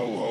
ho, ho.